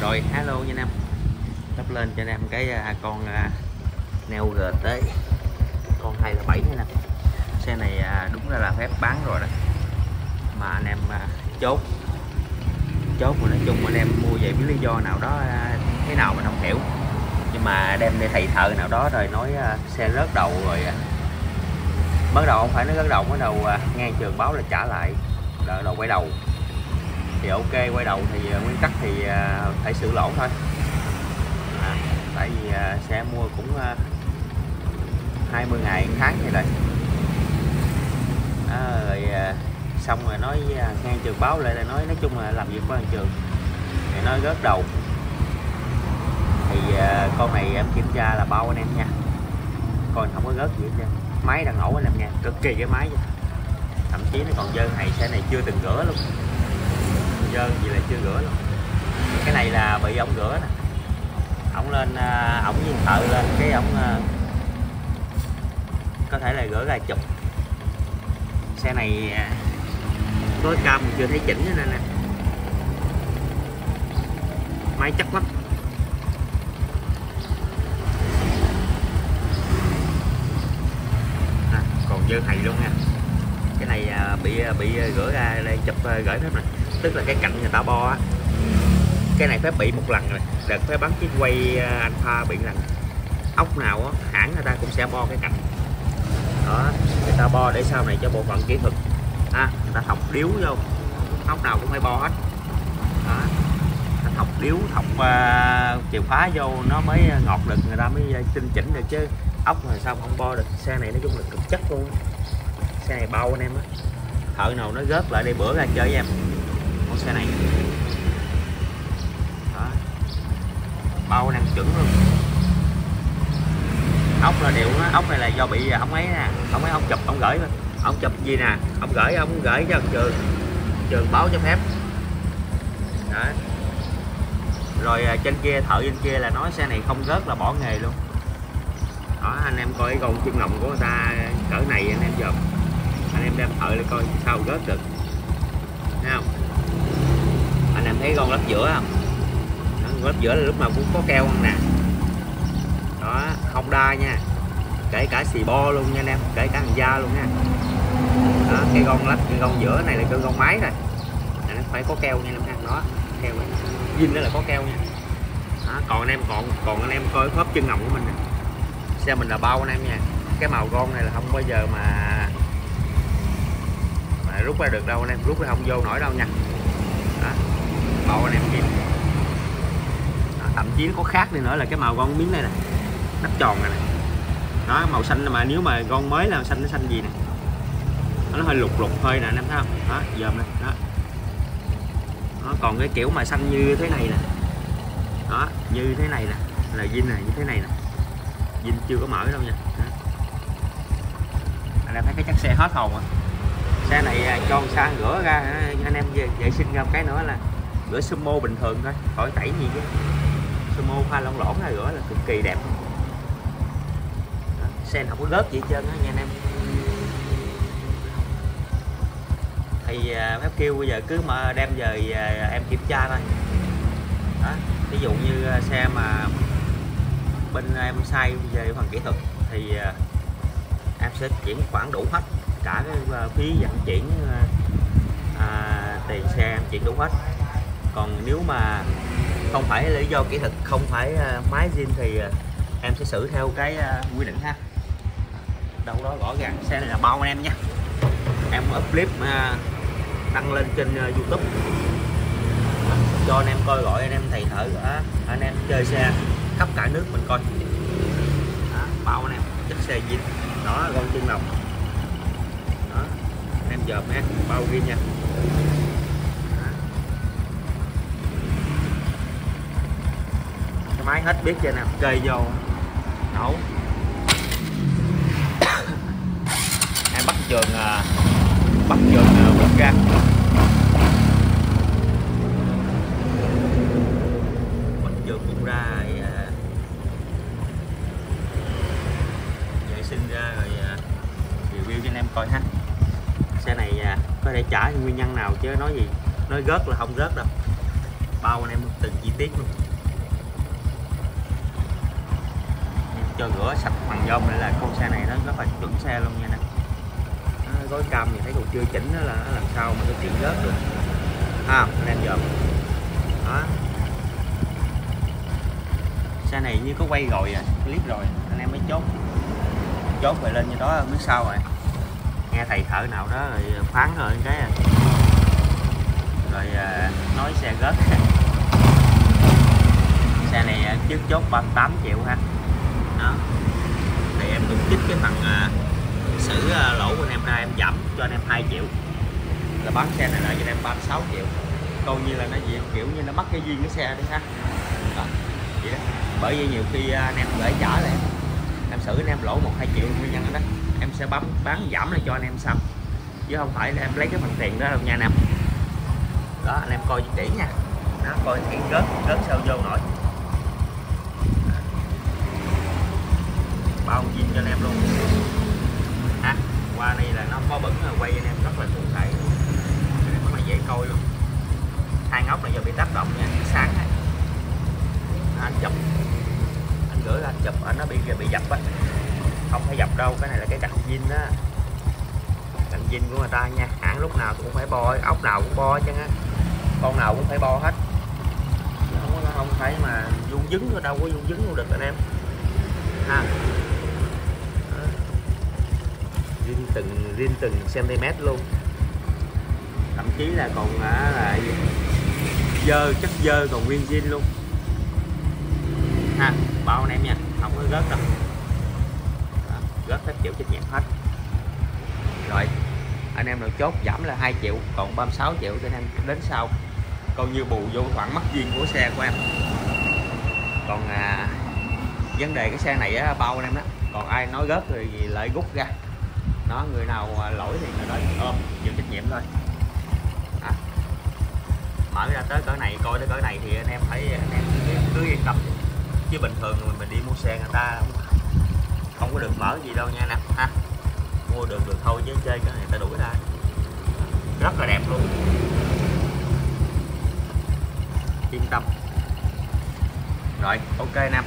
rồi hello nha anh em. Lắp lên cho anh em cái à, con à, neo GT con 207 nha anh em xe này à, đúng ra là phép bán rồi đó. Mà anh em à, chốt. Chốt mà nói chung anh em mua về với lý do nào đó à, thế nào mình không hiểu. Nhưng mà đem đi thầy thợ nào đó rồi nói à, xe rớt đầu rồi à, bắt đầu không phải nó rớt đầu bắt đầu à, ngang trường báo là trả lại. Đợi đầu quay đầu thì ok quay đầu thì à, nguyên tắc thì à, phải sửa lỗ thôi. À, tại vì à, xe mua cũng 20 ngày tháng vậy đây. À, rồi xong rồi nói nghe ngang trường báo lại là nói nói chung là làm việc với trường. Thì nói rớt đầu. Thì con này em kiểm tra là bao anh em nha. Con không có rớt gì hết máy đang nổ anh em nha. Cực kỳ cái máy vậy. thậm chí nó còn dơ này xe này chưa từng rửa luôn dơ gì là chưa rửa luôn. Cái này là bị ổng rửa nè. Ổng lên à, ông ổng với thợ lên cái ổng à, có thể là rửa ra chụp xe này à, có cam chưa thấy chỉnh nữa nè. Máy chắc lắm. À, còn dơ thầy luôn nha cái này à, bị à, bị à, gửi ra đây chụp gửi phép này tức là cái cạnh người ta bo á. Cái này phải bị một lần rồi. Đợt phải bắn chiếc quay alpha bị lần. Ốc nào á hãng người ta cũng sẽ bo cái cạnh. Đó người ta bo để sau này cho bộ phận kỹ thuật. Ha người ta thọc điếu vô. Ốc nào cũng phải bo hết. Đó. Ta thọc điếu thọc uh, chìa khóa vô nó mới ngọt được người ta mới tinh chỉnh được chứ. Ốc mà sao không bo được? Xe này nói chung là cực chất luôn xe này bao anh em á thợ nào nó rớt lại đây, bữa ra chơi với em. Con xe này. Đó. Bao anh em chuẩn luôn. Ốc là đều nó ốc này là do bị ông ấy nè. Ông ấy ông chụp, ông gửi ông chụp gì nè? Ông gửi ông gửi cho trường trường báo cho phép. Đó. Rồi à, trên kia, thợ trên kia là nói xe này không rớt là bỏ nghề luôn. Đó, anh em coi cái con chân lòng của người ta, cỡ này anh em dòm anh em đem thợ lên coi sao gớt được. Thấy không? Anh em thấy con lớp giữa không? Đó, lớp giữa là lúc nào cũng có keo ăn nè. Đó không đa nha. Kể cả xì bo luôn nha anh em kể cả hàng da luôn nha. Đó cái con lắp cái con giữa này là cái con máy rồi nó phải có keo nha anh em đó keo này. Zin đó là có keo nha. Đó, còn anh em còn còn anh em coi khớp chân ngọng của mình nè. Xe mình là bao anh em nha. Cái màu con này là không bao giờ mà mà rút ra được đâu anh em? Rút ra không vô nổi đâu nha. Đó. Màu anh em nhìn đó, thậm chí nó có khác đi nữa là cái màu con miếng này nè. Nắp tròn này nè. Đó màu xanh mà nếu mà con mới là xanh nó xanh gì nè? Nó hơi lục lục hơi nè anh em thấy không? Đó dòm đây đó. Nó còn cái kiểu mà xanh như thế này nè. Đó như thế này nè. Là zin này như thế này nè. Zin chưa có mở đâu nha. Đó. anh em thấy cái chắc xe hết hồn à xe này à, cho sang rửa ra à, anh em vệ, vệ sinh ra một cái nữa là rửa sumo bình thường thôi khỏi tẩy gì chứ. Sumo pha lon lỏn ra rửa là cực kỳ đẹp. Đó. xe không có gớt gì hết trơn á nha anh em. Thì à, phép kêu bây giờ cứ mà đem về em kiểm tra thôi. Đó ví dụ như xe mà bên em sai về phần kỹ thuật thì em sẽ chuyển khoản đủ hết cả cái ờ, phí vận chuyển ờ, à, tiền xe em chuyển đủ hết. Còn nếu mà không phải lý do kỹ thuật không phải ờ, máy zin thì em sẽ xử theo cái quy định ha. Đâu đó rõ ràng xe này là bao em nha. Em up clip đăng lên trên YouTube. Cho anh em coi gọi anh em thầy thợ anh em chơi xe khắp cả nước mình coi. Đó, bao anh em chiếc xe zin. Đó con chân lòng em dòm ha bao ghi nha. Cái máy hết biết chưa nè, kê vô. Nổ. Em bắt trường à, bắt trường uh, ra. Trả nguyên nhân nào chứ, nói gì, nói rớt là không rớt đâu. Bao anh em từng chi tiết luôn. Cho rửa sạch bằng dông lại là con xe này nó rất là chuẩn xe luôn nha anh em gói cam thì thấy còn chưa chỉnh đó là nó làm sao mà cái chuyện rớt được. Ha, anh em dòm. Đó. Xe này như có quay rồi à clip rồi, anh em mới chốt. Chốt về lên như đó mới sao rồi nghe thầy thợ nào đó rồi phán rồi cái à. rồi à, nói xe gớt. Xe này à, trước chốt 38 triệu ha. Đó. Thì em cũng chích cái phần xử lỗ của anh em ra em giảm cho anh em 2 triệu. Là bán xe này lại cho anh em 36 triệu. Coi như là nó gì kiểu như nó mất cái duyên cái xe đi ha. Đó, vậy đó. Bởi vì nhiều khi anh em gửi trả lại. Em xử anh em lỗ một hai triệu nguyên nhân đó sẽ bấm bán giảm lại cho anh em xong chứ không phải là em lấy cái phần tiền đó đâu nha anh em đó, anh em coi kỹ nha. Đó, coi thiện rớt rớt sao vô nổi bao zin cho anh em luôn. Ha, qua đây là nó có bẩn rồi, quay anh em rất là cụ thể rất là dễ coi luôn hai ngóc này giờ bị tác động nha sáng này anh chụp anh gửi anh chụp anh nó bị bị dập á không phải dập đâu cái này là cái cạnh zin đó. Cạnh dinh của người ta nha hãng lúc nào cũng phải bo ốc nào cũng bo chứ á. Con nào cũng phải bo hết. Không không phải mà vuông dứng ở đâu có vuông dứng luôn được anh em. Ha. Riêng từng riêng từng cm luôn. Thậm chí là còn à, là dơ chất dơ còn nguyên zin luôn. Ha bao anh em nha không có rớt đâu. Đó, rớt hết chịu trách nhiệm hết rồi. Anh em nào chốt giảm là 2 triệu còn 36 triệu cho anh em đến sau. Coi như bù vô khoản mất duyên của xe của em. Còn à, vấn đề cái xe này á, bao anh em đó. Còn ai nói rớt thì lại rút ra. Nó người nào à, lỗi thì người đó ôm chịu trách nhiệm thôi. À. mở ra tới cỡ này coi tới cỡ này thì anh em phải anh em cứ, cứ yên tâm. Chứ bình thường mình, mình đi mua xe người ta không có được mở gì đâu nha nè ha mua được được thôi chứ chơi cái này ta đuổi ra rất là đẹp luôn. Yên tâm. Rồi, ok nam